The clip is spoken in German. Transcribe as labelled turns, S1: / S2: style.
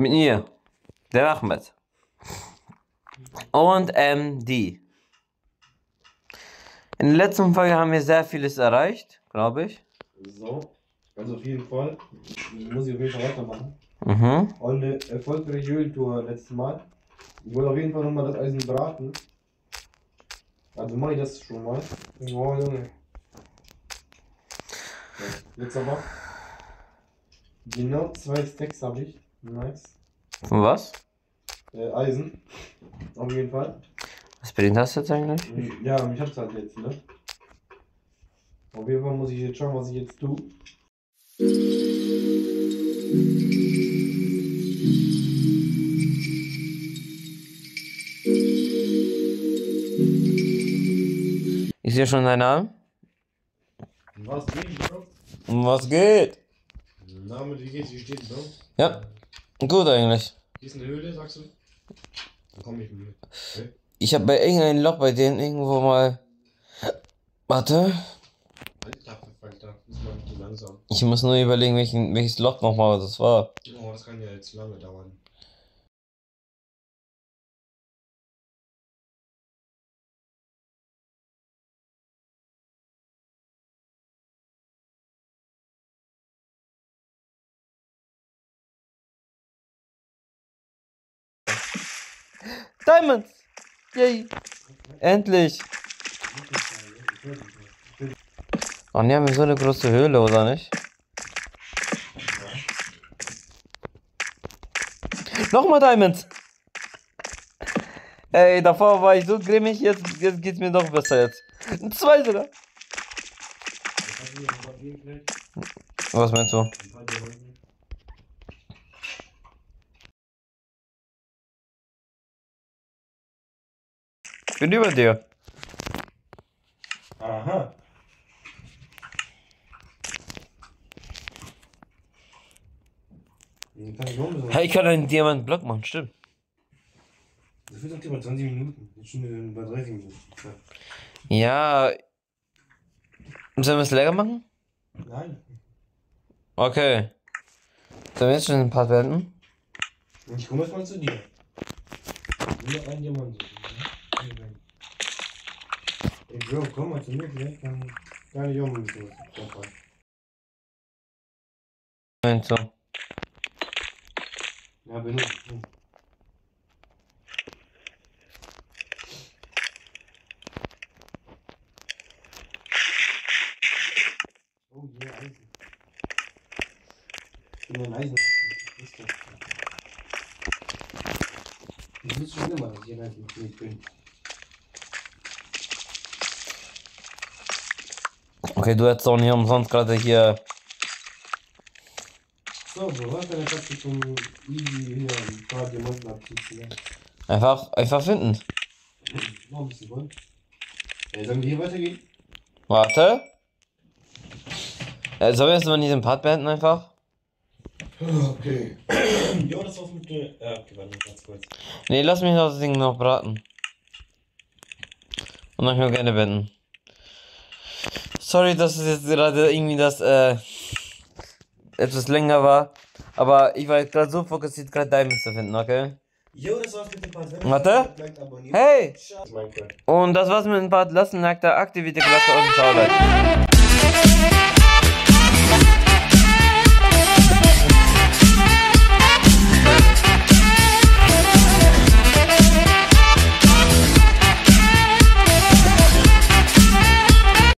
S1: Mit mir. Der Ahmed. Und MD. In der letzten Folge haben wir sehr vieles erreicht, glaube ich.
S2: So, also auf jeden Fall muss ich auf jeden Fall weitermachen.
S1: Mhm.
S2: Und eine erfolgreiche Höhlentour letztes Mal. Ich wollte auf jeden Fall nochmal das Eisen braten. Also mache ich das schon mal. Oh Junge. Jetzt aber. Genau zwei Stacks habe ich. Nice.
S1: Von was?
S2: Äh, Eisen. Auf jeden Fall.
S1: Was bringt das jetzt eigentlich?
S2: Ja, mich hab's halt jetzt, ne? Auf jeden Fall muss ich jetzt schauen, was ich jetzt tue.
S1: Ich sehe schon deinen Namen.
S2: Was geht, Bro?
S1: Um was geht?
S2: Name, wie geht's? Wie steht's, Bro?
S1: Ja, gut eigentlich.
S2: Hier ist eine Höhle, sagst du? Komm ich mit. Okay.
S1: Ich habe bei irgendeinem Loch bei denen irgendwo mal. Warte.
S2: Nicht langsam.
S1: Ich muss nur überlegen, welchen, welches Loch nochmal das war.
S2: Oh, das kann ja jetzt lange dauern.
S1: Diamonds! Yay! Endlich! Oh, die haben wir so eine große Höhle, oder nicht? Nochmal Diamonds! Ey, davor war ich so grimmig, jetzt, jetzt geht's mir noch besser jetzt. Zwei sogar. Was meinst du? Ich bin über dir.
S2: Aha. Kann ich.
S1: Hey, ich kann einen Diamantblock machen, stimmt.
S2: Das wird doch immer 20 Minuten. Jetzt schon bei 30 Minuten.
S1: Ja. Sollen wir es länger machen?
S2: Nein.
S1: Okay. Sollen wir jetzt schon ein paar beenden?
S2: Ich komme erstmal zu dir. Nur ein Diamant. Bro, komm mal zu mir, vielleicht kann, kann ich auch mal ein bisschen was.
S1: Moment, so.
S2: Ja, benutzt. Hm. Oh yeah, Eisen. Ich bin ein Eisen. Ich wusste schon immer, dass ich ein Eisen bin.
S1: Okay, du hättest auch nicht umsonst gerade hier.
S2: So, Bro, was deine Taktik, um easy hier ein paar Diamanten abzuziehen?
S1: Einfach, einfach finden.
S2: Noch ein bisschen wollen. Äh, sollen wir hier weitergehen?
S1: Warte. Äh, sollen wir jetzt mal diesen Part beenden einfach?
S2: Okay. jo, das war's mit der. Äh, okay, warte, ganz kurz.
S1: Nee, lass mich das Ding noch braten. Und dann können wir gerne beenden. Sorry, dass es jetzt gerade irgendwie das, äh, etwas länger war. Aber ich war gerade so fokussiert, gerade Diamonds zu finden, okay?
S2: Jo, das war's mit dem Part.
S1: Warte. Hey! Und das war's mit dem Part. Lasst ein Like da, aktiviert die Glocke und ciao, Leute.